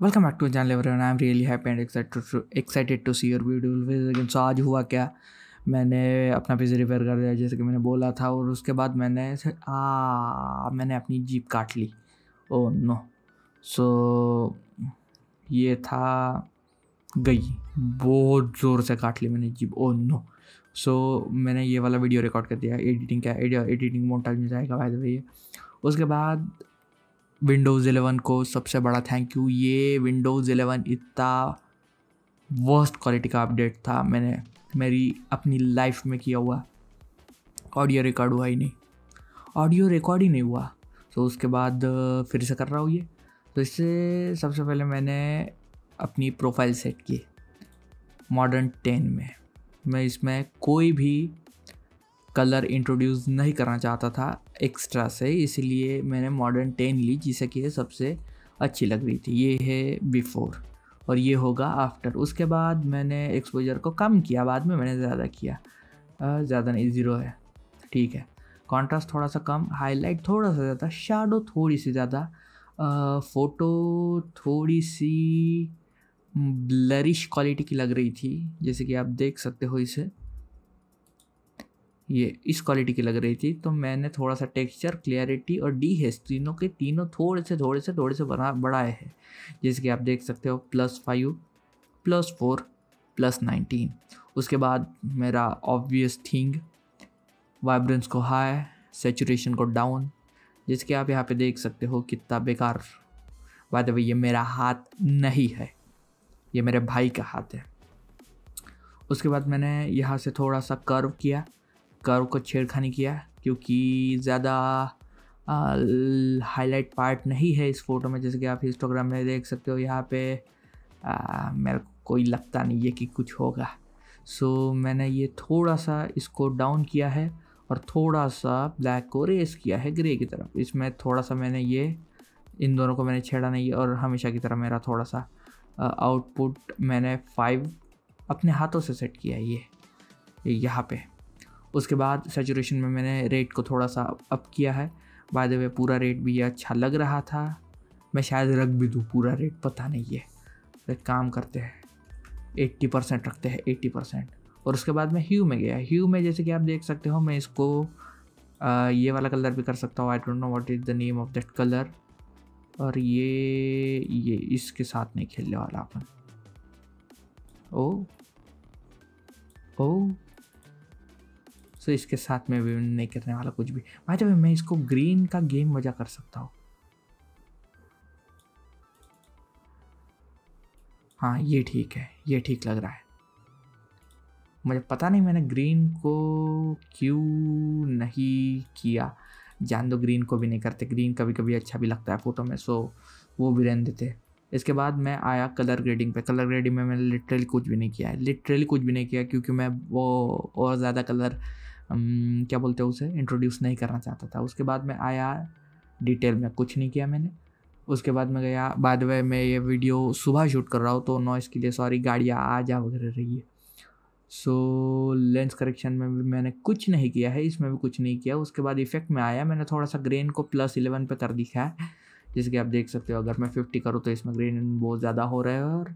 Welcome back to channel everyone I am really happy and excited to see your video लेकिन so आज हुआ क्या? मैंने अपना पीसी रिपेयर कर दिया, जैसे कि मैंने बोला था, और उसके बाद मैंने आ, मैंने अपनी जीप काट ली। ओ नो सो ये था गई। बहुत ज़ोर से काट ली मैंने जीप। ओ नो सो मैंने ये वाला वीडियो रिकॉर्ड कर दिया। एडिटिंग क्या एडिटिंग मोटाज में जाएगा भाई भैया उसके बाद विंडोज़ एलेवन को सबसे बड़ा थैंक यू ये विंडोज़ एलेवन इतना वर्स्ट क्वालिटी का अपडेट था मैंने, मेरी अपनी लाइफ में किया हुआ। ऑडियो रिकॉर्ड हुआ ही नहीं। ऑडियो रिकॉर्ड ही नहीं हुआ। तो उसके बाद फिर से कर रहा हूँ ये। तो इससे सबसे पहले मैंने अपनी प्रोफ़ाइल सेट की। मॉडर्न टेन में। मैं इसमें कोई भी कलर इंट्रोड्यूस नहीं करना चाहता था एक्स्ट्रा से, इसलिए मैंने मॉडर्न टेन ली, जिसे कि सबसे अच्छी लग रही थी। ये है बिफोर और ये होगा आफ्टर उसके बाद मैंने एक्सपोजर को कम किया, बाद में मैंने ज़्यादा किया। ज़्यादा नहीं ज़ीरो है। ठीक है। कॉन्ट्रास्ट थोड़ा सा कम हाईलाइट थोड़ा सा ज़्यादा शाडो थोड़ी सी ज़्यादा। फ़ोटो थोड़ी सी ब्लरिश क्वालिटी की लग रही थी, जैसे कि आप देख सकते हो इसे। ये इस क्वालिटी की लग रही थी तो मैंने थोड़ा सा टेक्सचर क्लियरिटी और डी हेस तीनों के तीनों थोड़े से थोड़े से थोड़े से बना, बढ़ाए हैं। जैसे कि आप देख सकते हो plus five plus four plus nineteen उसके बाद मेरा ऑब्वियस थिंग वाइब्रेंस को हाई सेचुरेशन को डाउन जिसके आप यहाँ पे देख सकते हो, कितना बेकार। बात है ये मेरा हाथ नहीं है, ये मेरे भाई का हाथ है। उसके बाद मैंने यहाँ से थोड़ा सा कर्व किया। कर्व को छेड़खानी किया क्योंकि ज़्यादा हाईलाइट पार्ट नहीं है इस फ़ोटो में जैसे कि आप इंस्टाग्राम में देख सकते हो यहाँ पे आ, मेरे को कोई लगता नहीं है कि कुछ होगा। सो so, मैंने ये थोड़ा सा इसको डाउन किया है और थोड़ा सा ब्लैक को रेस किया है ग्रे की तरफ़। इसमें थोड़ा सा मैंने ये इन दोनों को मैंने छेड़ा नहीं और हमेशा की तरह मेरा थोड़ा सा आउटपुट मैंने फाइव अपने हाथों से सेट किया है ये यहाँ पे। उसके बाद सेचुरेशन में मैंने रेट को थोड़ा सा अप किया है। बाय द वे पूरा रेट भी अच्छा लग रहा था। मैं शायद रख भी दूँ पूरा रेट पता नहीं है। एक काम करते हैं। एट्टी परसेंट रखते हैं एट्टी परसेंट और उसके बाद मैं ह्यू में गया। ह्यू में जैसे कि आप देख सकते हो मैं इसको आ, ये वाला कलर भी कर सकता हूँ। I don't know what is the name of that colour और ये ये इसके साथ नहीं खेलने वाला अपन। ओ ओ सो इसके साथ में भी नहीं करने वाला कुछ भी। भाई जब मैं इसको ग्रीन का गेम मज़ा कर सकता हूँ। हाँ ये ठीक है। ये ठीक लग रहा है। मुझे पता नहीं मैंने ग्रीन को क्यों नहीं किया। जान दो ग्रीन को भी नहीं करते। ग्रीन कभी कभी अच्छा भी लगता है फ़ोटो में सो वो भी रहने देते इसके बाद मैं आया कलर ग्रेडिंग पे। कलर ग्रेडिंग में मैंने लिटरली कुछ भी नहीं किया है। लिटरली कुछ भी नहीं किया क्योंकि मैं वो और ज़्यादा कलर क्या बोलते हैं उसे? इंट्रोड्यूस नहीं करना चाहता था। उसके बाद मैं आया डिटेल में कुछ नहीं किया मैंने। उसके बाद मैं गया, बाद में मैं ये वीडियो सुबह शूट कर रहा हूँ तो नॉइस के लिए सॉरी गाड़ियाँ आ जा वगैरह रही है। सो लेंस करेक्शन में भी मैंने कुछ नहीं किया है, इसमें भी कुछ नहीं किया। उसके बाद इफ़ेक्ट में आया, मैंने थोड़ा सा ग्रेन को प्लस इलेवन पे कर दिखा है। जैसे कि आप देख सकते हो, अगर मैं फिफ्टी करूँ तो इसमें ग्रेन बहुत ज़्यादा हो रहा है और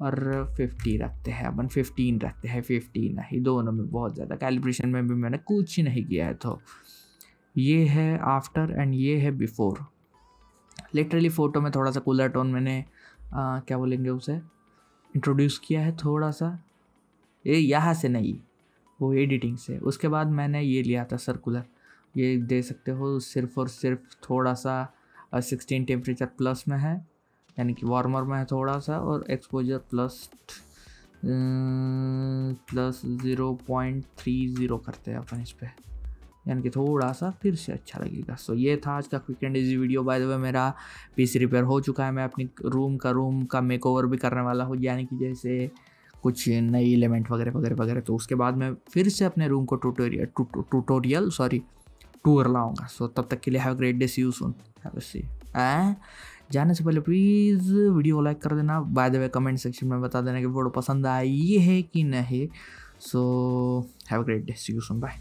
और फिफ्टी रखते हैं अपन फिफ्टीन रखते हैं फिफ्टीन नहीं दोनों में बहुत ज़्यादा। कैलिब्रेशन में भी मैंने कुछ ही नहीं किया है तो। ये है आफ्टर एंड ये है बिफोर लिटरली फ़ोटो में थोड़ा सा कूलर टोन मैंने आ, क्या बोलेंगे उसे? इंट्रोड्यूस किया है थोड़ा सा। ये यहाँ से नहीं वो एडिटिंग से। उसके बाद मैंने ये लिया था सर्कुलर ये दे सकते हो सिर्फ़ और सिर्फ़ थोड़ा सा सिक्सटीन टेम्परेचर प्लस में है। यानी कि वार्मर में है थोड़ा सा और exposure plus plus zero point three zero करते हैं अपन इस पर यानी कि थोड़ा सा फिर से अच्छा लगेगा। सो so, ये था आज का quick and easy video by the way मेरा पीसी रिपेयर हो चुका है। मैं अपनी रूम का रूम का मेकओवर भी करने वाला हूँ। यानी कि जैसे कुछ नई एलिमेंट वगैरह वगैरह वगैरह। तो उसके बाद मैं फिर से अपने रूम को ट्यूटोरियल ट्यूटोरियल सॉरी टूर लाऊँगा। सो so, तब तक के लिए have great day see you soon जाने से पहले प्लीज़ वीडियो को लाइक कर देना। By the way comment section में बता देना कि वीडियो पसंद आई है कि नहीं। So have a great day see you soon bye